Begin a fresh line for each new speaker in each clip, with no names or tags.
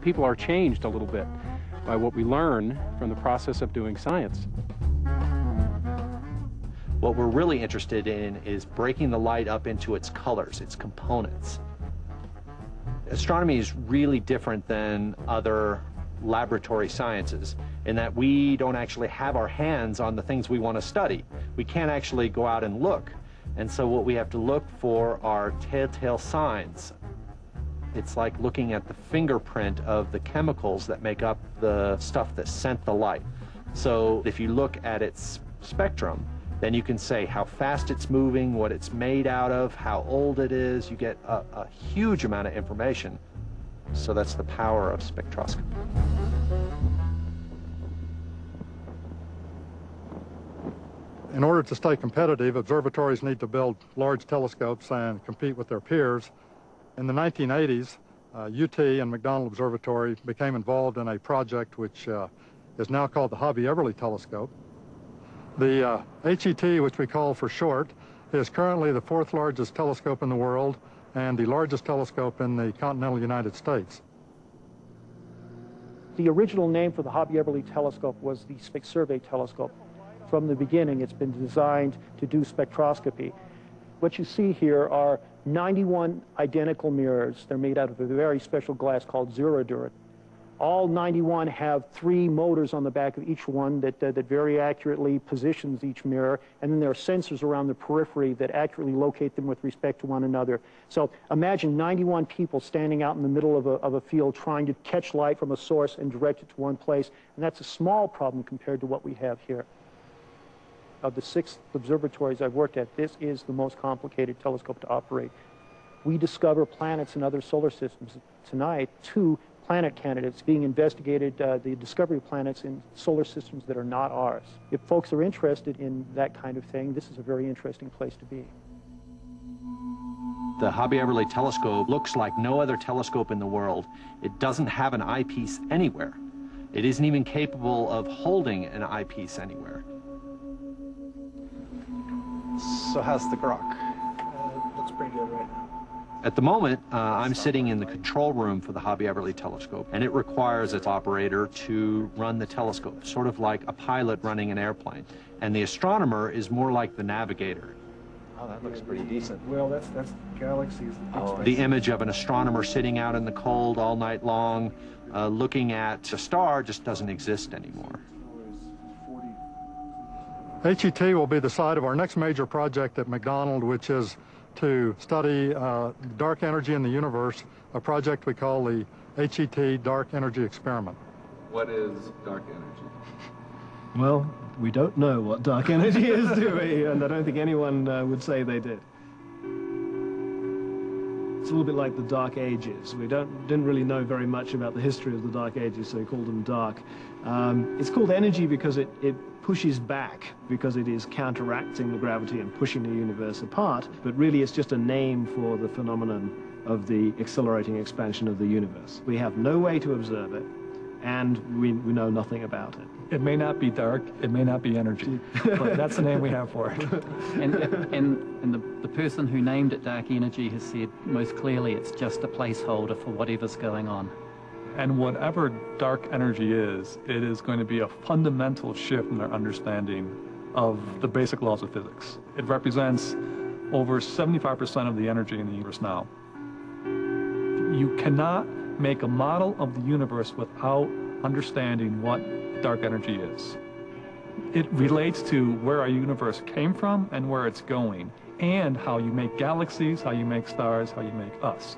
People are changed a little bit by what we learn from the process of doing science.
What we're really interested in is breaking the light up into its colors, its components. Astronomy is really different than other laboratory sciences in that we don't actually have our hands on the things we want to study. We can't actually go out and look. And so what we have to look for are telltale signs. It's like looking at the fingerprint of the chemicals that make up the stuff that sent the light. So if you look at its spectrum, then you can say how fast it's moving, what it's made out of, how old it is. You get a, a huge amount of information. So that's the power of spectroscopy.
In order to stay competitive, observatories need to build large telescopes and compete with their peers. In the 1980s, uh, UT and McDonald Observatory became involved in a project which uh, is now called the Hobby Eberly Telescope. The uh, HET, which we call for short, is currently the fourth largest telescope in the world and the largest telescope in the continental United States.
The original name for the Hobby Eberly telescope was the Space Survey telescope. From the beginning, it's been designed to do spectroscopy. What you see here are 91 identical mirrors. They're made out of a very special glass called Zerodur. All 91 have three motors on the back of each one that, uh, that very accurately positions each mirror, and then there are sensors around the periphery that accurately locate them with respect to one another. So imagine 91 people standing out in the middle of a, of a field trying to catch light from a source and direct it to one place, and that's a small problem compared to what we have here. Of the six observatories I've worked at, this is the most complicated telescope to operate. We discover planets in other solar systems. Tonight, two planet candidates being investigated, uh, the discovery of planets in solar systems that are not ours. If folks are interested in that kind of thing, this is a very interesting place to be.
The Hobby Eberly telescope looks like no other telescope in the world. It doesn't have an eyepiece anywhere. It isn't even capable of holding an eyepiece anywhere.
So how's the grok? Uh, looks pretty good right now.
At the moment, uh, I'm sitting in the control room for the Hobby Eberly telescope, and it requires its operator to run the telescope, sort of like a pilot running an airplane. And the astronomer is more like the navigator.
Oh, that looks pretty decent. Well, that's that's galaxies.
Oh, the image of an astronomer sitting out in the cold all night long, uh, looking at a star just doesn't exist anymore.
HET will be the site of our next major project at McDonald, which is to study uh, dark energy in the universe, a project we call the HET Dark Energy Experiment.
What is dark energy?
Well, we don't know what dark energy is, do we? And I don't think anyone uh, would say they did. It's a little bit like the Dark Ages. We don't, didn't really know very much about the history of the Dark Ages, so we called them dark. Um, it's called energy because it, it pushes back, because it is counteracting the gravity and pushing the universe apart, but really it's just a name for the phenomenon of the accelerating expansion of the universe. We have no way to observe it, and we, we know nothing about it.
It may not be dark, it may not be energy, but that's the name we have for it.
and and, and the, the person who named it dark energy has said most clearly it's just a placeholder for whatever's going on.
And whatever dark energy is, it is going to be a fundamental shift in our understanding of the basic laws of physics. It represents over 75% of the energy in the universe now. You cannot make a model of the universe without understanding what dark energy is. It relates to where our universe came from and where it's going, and how you make galaxies, how you make stars, how you make us.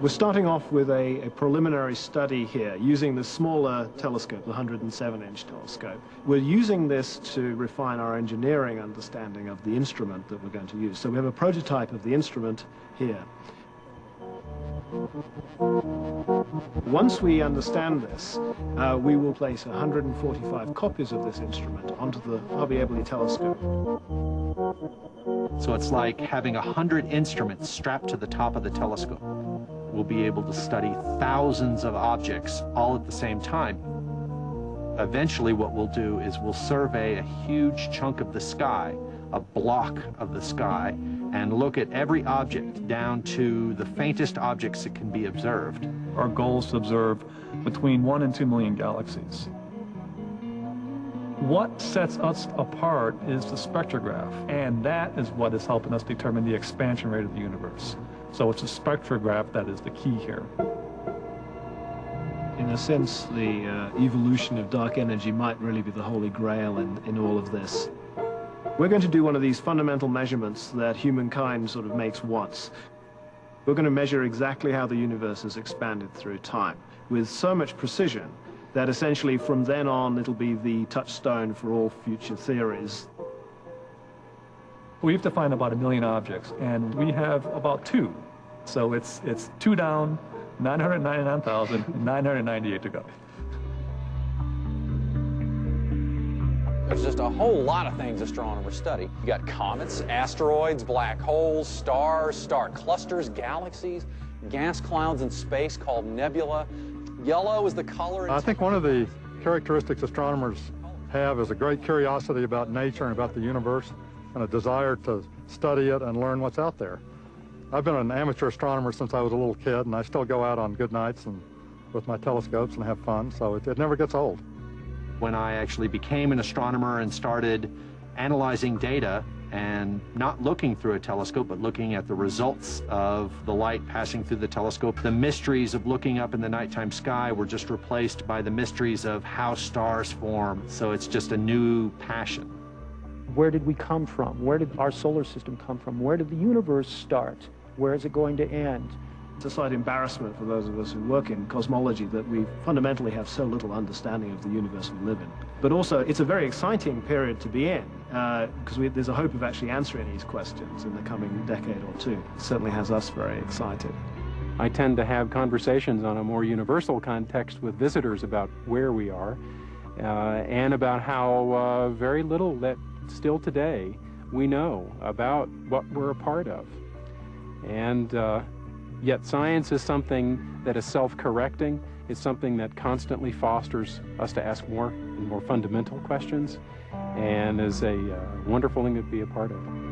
We're starting off with a, a, preliminary study here using the smaller telescope, the 107-inch telescope. We're using this to refine our engineering understanding of the instrument that we're going to use. So we have a prototype of the instrument here. Once we understand this, uh, we will place 145 copies of this instrument onto the Hobby Eberly telescope.
So it's like having 100 instruments strapped to the top of the telescope. We'll be able to study thousands of objects all at the same time. Eventually what we'll do is we'll survey a huge chunk of the sky a block of the sky and look at every object down to the faintest objects that can be observed.
Our goal is to observe between 1 and 2 million galaxies. What sets us apart is the spectrograph, and that is what is helping us determine the expansion rate of the universe. So it's a spectrograph that is the key here.
In a sense, the uh, evolution of dark energy might really be the holy grail in, in all of this. We're going to do one of these fundamental measurements that humankind sort of makes once. We're going to measure exactly how the universe has expanded through time with so much precision that essentially from then on it'll be the touchstone for all future theories.
We have to find about a million objects, and we have about two. So it's, it's two down, 999,998 to go.
There's just a whole lot of things astronomers study. You got comets, asteroids, black holes, stars, star clusters, galaxies, gas clouds in space called nebula. Yellow is the color.
I think one of the characteristics astronomers have is a great curiosity about nature and about the universe and a desire to study it and learn what's out there. I've been an amateur astronomer since I was a little kid, and I still go out on good nights and with my telescopes and have fun, so it, it never gets old.
When I actually became an astronomer and started analyzing data and not looking through a telescope, but looking at the results of the light passing through the telescope, the mysteries of looking up in the nighttime sky were just replaced by the mysteries of how stars form. So it's just a new passion.
Where did we come from? Where did our solar system come from? Where did the universe start? Where is it going to end?
It's a slight embarrassment for those of us who work in cosmology that we fundamentally have so little understanding of the universe we live in. But also, it's a very exciting period to be in because uh, there's a hope of actually answering these questions in the coming decade or two. It certainly has us very excited.
I tend to have conversations on a more universal context with visitors about where we are uh, and about how uh, very little that still today we know about what we're a part of. And uh, yet science is something that is self-correcting. It's something that constantly fosters us to ask more and more fundamental questions and is a uh, wonderful thing to be a part of.